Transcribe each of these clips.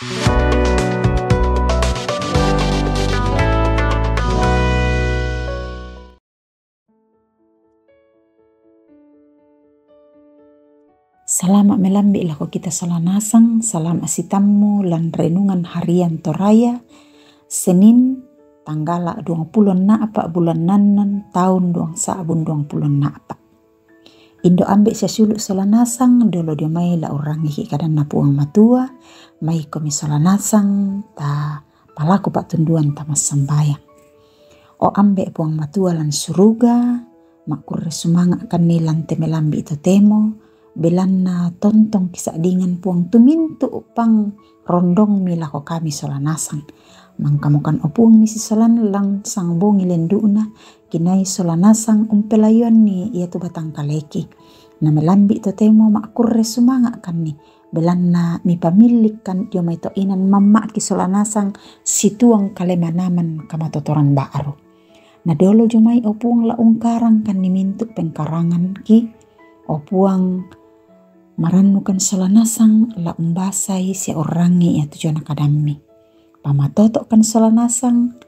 Selamat melambi lako kita salanasang, salam asitamu lan renungan harian Toraya, Senin tanggal 20 na apa bulan nanan tahun duang sabun duang puluh na apa. Indo ambek suluk salanasang dolo dia mai la orang iki kadang na puang matua, mai komi salanasang ta palaku pak tunduan ta sambayang. O ambek puang matua lan suruga, makur sumanga kan nilan temelambi itu temo, belanna tontong kisah dingan puang tumintu upang rondong mila ko kami solanasang. Mangkamukan opuang ni si solan lang sang bongi lenduna kinai solanasang umpelayuan ni ia tu batang kaleki. Na melambi to temo makurre sumanga kan ni belanna mi pamilik kan yo to inan mamma ki solanasang situang kalemanaman kamatotoran baru. Na dolo jomai opuang la ungkarang kan ni mintuk pengkarangan ki opuang maranukan salanasang la umbasai si orangi ya tujuan akadami. Pamatotok kan salanasang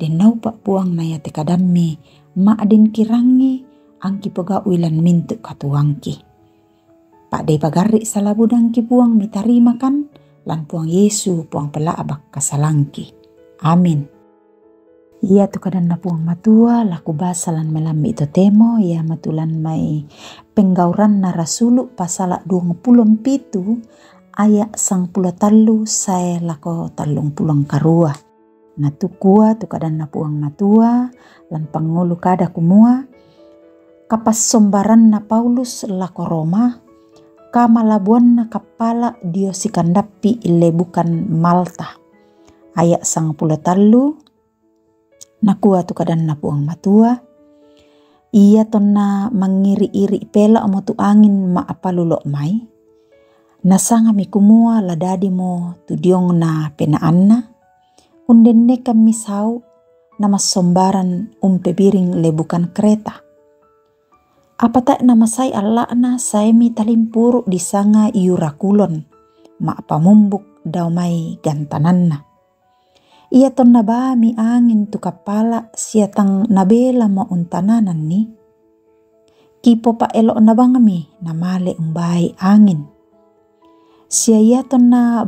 dan nau pak buang na ya tekadami ma adin kirangi angki pega uilan mintuk katuangki. Pak dei pagari salabudang ki buang mitarima kan lan puang Yesu puang abak kasalangki. Amin. Ia tu kadang na puang matua laku basalan melambi itu temo ia matulan mai penggauran na rasulu pasala dua puluh pitu ayak sang puluh talu saya lako talung pulang karua. Na tu kua tu kadang na puang matua lan pangulu kada kumua kapas sombaran na Paulus lako Roma kamalabuan na kapala dio sikandapi ile bukan Malta. Ayak sang puluh talu nakua tu kadan na puang matua. Ia tona mangiri-iri pela omo tu angin ma apa lulok mai. Nasanga mi kumua la dadi mo tu diong na pena anna. Undenne kami sau nama sombaran umpe biring lebukan kereta. Apa tak nama saya Allah na saya mi talimpuru di sanga iurakulon ma apa mumbuk daumai gantananna. Ia ton mi angin tu kapala siatang nabela mo untananan ni. Kipo pa elo nabangami namale umbai angin. Sia ia ton na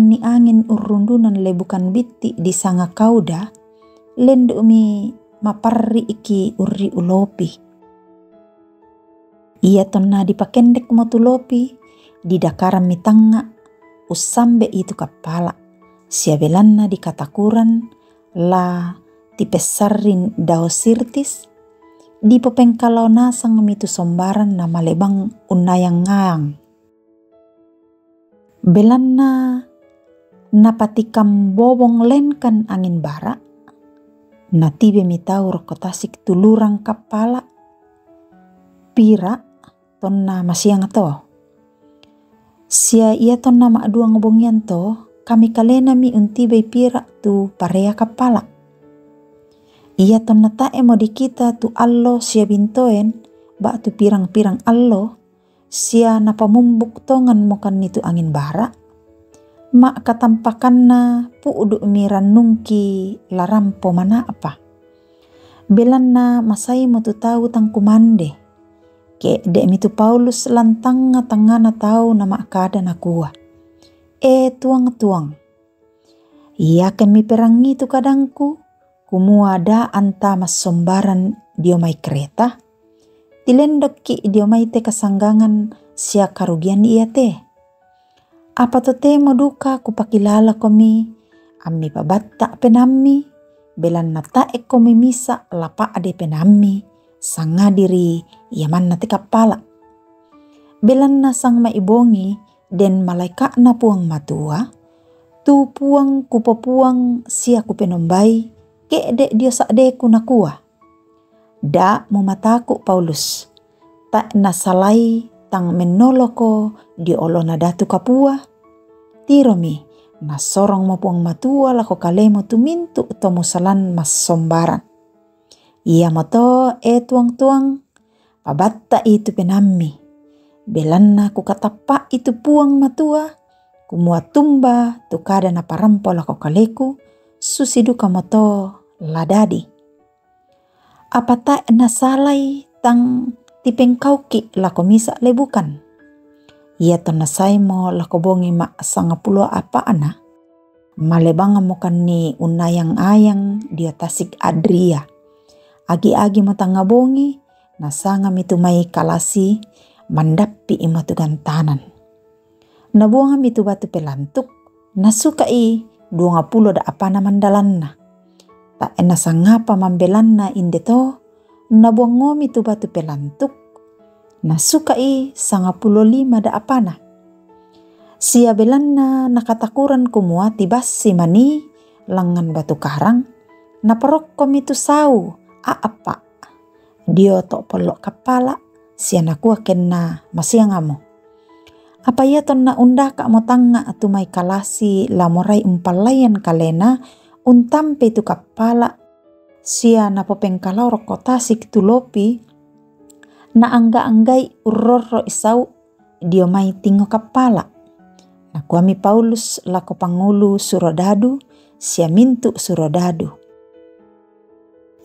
ni angin urundunan lebukan biti di sanga kauda lendu mi maparri iki urri ulopi. Ia ton na dipakendek motulopi di dakaran mitanga usambe itu kapala siabelanna di katakuran la tipesarin daosirtis di popengkalau nasang mitu sombaran nama lebang unayang ngang. Belanna napatikam bobong lenkan angin bara, natibe mitau rokotasik tulurang kapala, pira tonna masiang to. Sia ia tonna ma dua ngobongian to, kami kalena mi unti bay pira tu parea kapala. Ia ton nata emo di kita tu allo sia bintoen ba tu pirang-pirang allo sia napamumbuk tongan mokan itu angin bara. Ma katampakan na puudu miran nungki larampo mana apa. Belan na masai mo tu tahu tang kumande. Ke de mitu Paulus lantang tanga na tahu nama kada na kuah e tuang-tuang. Ia kami perangi tu kadangku, kumuada anta mas sombaran dio mai kereta. Dilendok ki dio mai te kasanggangan sia karugian ia te. Apa to te mo duka ku pakilala komi, ammi pabatta penammi, belan nata e komi misa lapa ade penammi, sanga diri ia manna te kapala. Belan na sang maibongi, den malaikat na puang matua, tu puang puang sia ku penombai, ke dek dia sakde ku nakua. Da mataku Paulus, tak nasalai tang menoloko di olona datu kapua. Tiromi, na sorong mo puang matua lako mintu tomo salan mas sombaran. Ia moto e tuang-tuang, pabatta itu penammi Belanna ku katapa itu puang matua, kumua tumba tu kada na lako kaleku susi duka moto ladadi. Apa tak nasalai tang tipeng kauki lako misa lebukan. Ia to nasai mo lako bongi ma sanga apa ana. Malebanga mokan ni unayang ayang dia tasik adria. Agi-agi matanga bongi nasanga mitu mai mandapi imatu gantanan. Nabuanga mitu batu pelantuk nasuka i dua pulo da apa na mandalanna. Tak ena sangapa mambelanna inde to nabuang ngomi tu batu pelantuk na sukai sanga pulo lima da apana. Sia belanna nakatakuran kumua tibas si mani langan batu karang na perok itu sau a apa. Dio tok polok kepala sia nakua kena ngamo. Apa ia ton na unda ka motanga atu mai kalasi lamorai umpalayan kalena untampe tu kepala sia na popengkalau rokotasik tu lopi na angga-anggai urrorro isau dio mai tingo kepala. Na kuami Paulus lako pangulu surodadu sia mintu surodadu.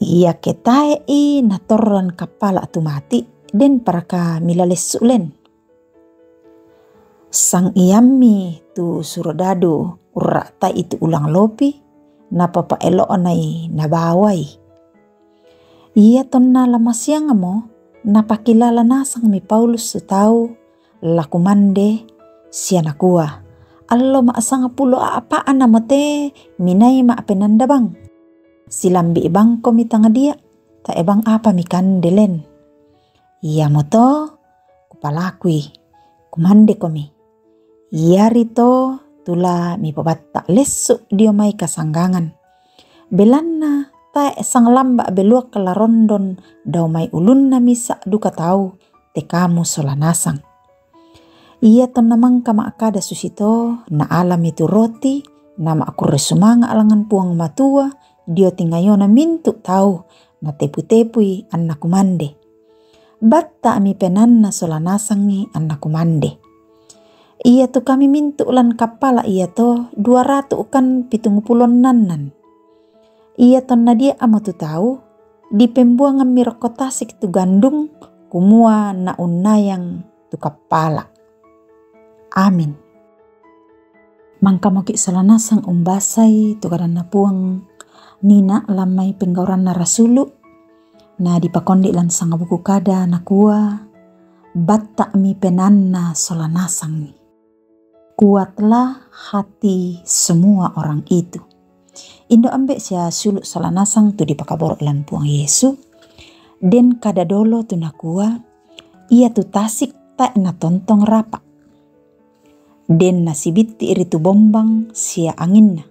Ia ketae i na torran kepala tu mati den paraka milales sulen. Sang iami tu surodadu urrata itu ulang lopi na papa elo onai na bawai. Ia tonna lama siang mo na pakilala nasang mi Paulus tau laku mande siana kuah. Allo ma asanga pulo apa ana te minai ma penanda bang. Silambi bang ko mi tanga dia ta ebang apa mi kandelen. Ia moto kupalakui kumande komi. Ia rito tula mi pabatta lesu dio mai kasanggangan. Belanna ta sang lamba beluak rondon dau mai ulun na misa duka tau te kamu solanasang. Ia ton namang kama akada susito na alam itu roti nama aku resumanga alangan puang matua dio tingayona mintu tau na tepu-tepui anakku mande. Batta mi penanna solanasangi anakku mande ia tu kami mintu ulan kapala ia to dua ratu kan pitung pulon nanan. Ia ton nadia amo tu tahu di pembuangan mirokotasik tu gandung kumua na unayang tu kapala. Amin. Mangka moki salanasang umbasai tu karana puang nina lamai penggauran na rasulu na dipakondi lan sanga buku kada nakua batta mi penanna solanasang kuatlah hati semua orang itu. Indo ambek sia suluk salanasang tu dipakabor lan puang Yesu. Den kada dolo tu nakua, ia tu tasik tak na tontong rapa. Den nasibiti iri tu bombang sia anginna.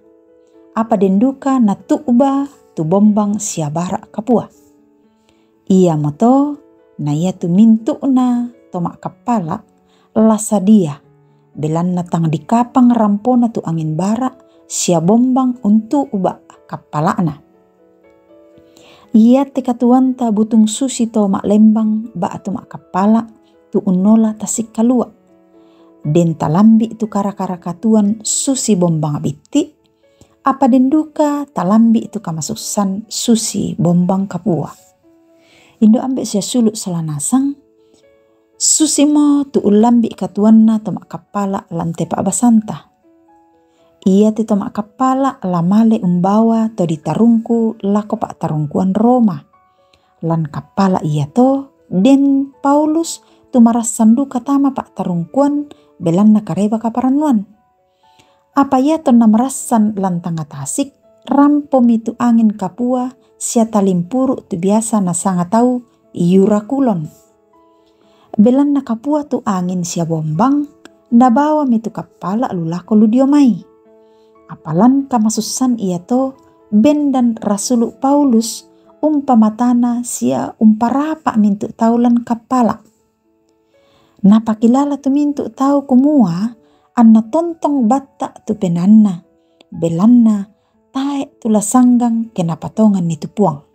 Apa den duka na tu uba tu bombang sia barak kapua. Ia moto na ia tu mintu na tomak kepala lasa dia belan natang di kapang rampona tu angin bara sia bombang untuk ubah na. Ia teka tuanta butung susi to mak lembang ba tu mak kapala tu unola tasik kalua. Den talambi tu kara-kara katuan susi bombang abiti. Apa den duka talambi itu kamasusan susi bombang kapua. Indo ambek sia sulut salanasang Susimo tu ulambi katuanna tomak kapala lante pak basanta. Ia ti tomak kapala lamale umbawa to ditarungku lako pak tarungkuan Roma. Lan kapala ia to den Paulus tu maras sandu katama pak tarungkuan belan nakareba kaparanuan. Apa ia to namarasan lantang tasik rampo mitu angin kapua sia talimpuru tu biasa nasanga tau iura kulon belan nakapua tu angin sia bombang, nabawa mitu kapala lulako ludio mai. Apalan kamasusan ia to ben dan rasulu Paulus umpamatana sia umparapa mintu taulan kapala. Napakilala tu mintu tau kumua anna tontong bata tu penanna belanna tae tula sanggang kenapatongan nitu puang.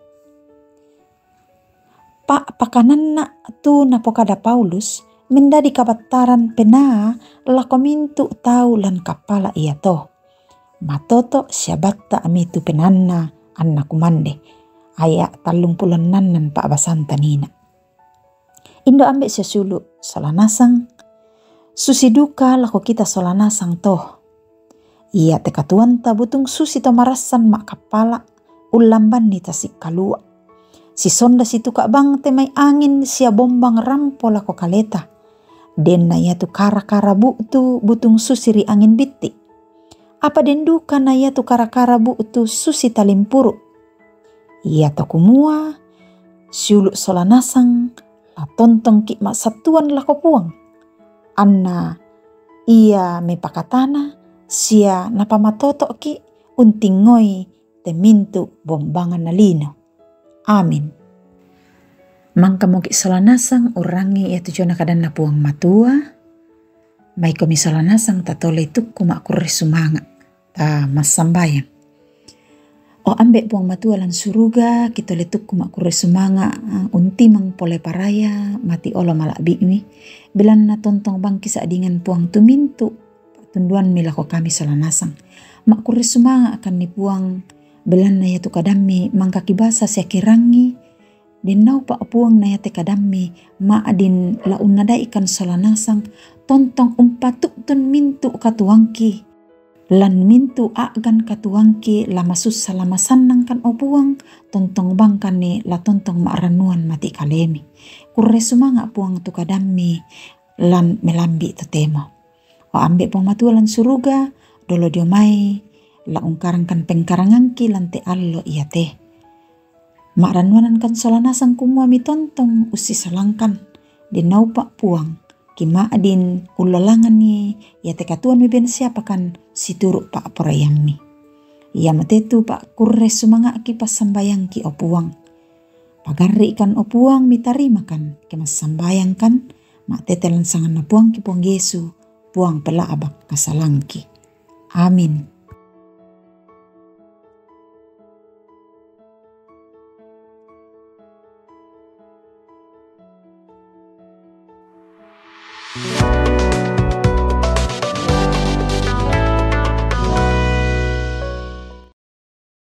Pak pakananna tu napokada Paulus mendadi kabataran pena lako mintu tau lan kapala ia to. Matoto siabatta amitu penanna anna kumande. Ayak talung puluhan nanan pak basanta nina. Indo ambek sesulu solanasang. Susi duka lako kita solanasang toh. Ia teka tuan butung susi to marasan mak kapala ulamban ni tasik kalua. Si sonda situ kak bang temai angin sia bombang rampo lako kaleta Den na tu kara-kara bu tu butung susiri angin bitti. Apa den duka na tu kara-kara bu tu susi talimpuru. Ia to kumua, siulu solanasang, la tontong ki mak satuan lako puang. Anna ia me pakatana, sia napa matoto ki untingoi temintu bombangan nalino. Amin. Mangka moki solanasang urangi ya tujuan kadan na puang matua. Solanasang tatole tukku mak kurre sumanga. Ta mas sambayang. O ambek puang matua lan suruga kita letukku mak kurre sumanga unti mang pole paraya mati olo malak bi'mi. Bilan na tontong bangki saadingan puang tumintu. Tunduan milako kami solanasang. Mak kurre sumanga akan ni puang belan na yatu kadami mangka kibasa siya kirangi. Nau pa apuang na yate kadami ma adin laun nada ikan salanasang tontong umpatuk tun mintu katuangki. Lan mintu agan katuangki lamasus salamasan nang kan opuang tontong bangkan ni la tontong ranuan mati kalemi. Kurre sumanga puang tu kadami lan melambi tu tema o ambe pong matualan suruga dolo dio mai la ungkarang kan pengkarangangki lan te allo iya teh Makranwanan kan solanasan kumua mi tontong usi salangkan di naupak puang kima adin ulalangan ni ya teka tuan mi ben siapa kan si turuk pak porayang mi. Ya matetu pak kurre sumanga ki pas sambayang ki opuang. Pagarri kan opuang mi tarima kan kemas sambayang kan mak tetelan sangan na puang ki puang Yesu puang pela abak kasalangki. Amin.